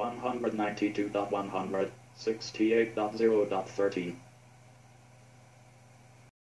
192.168.0.13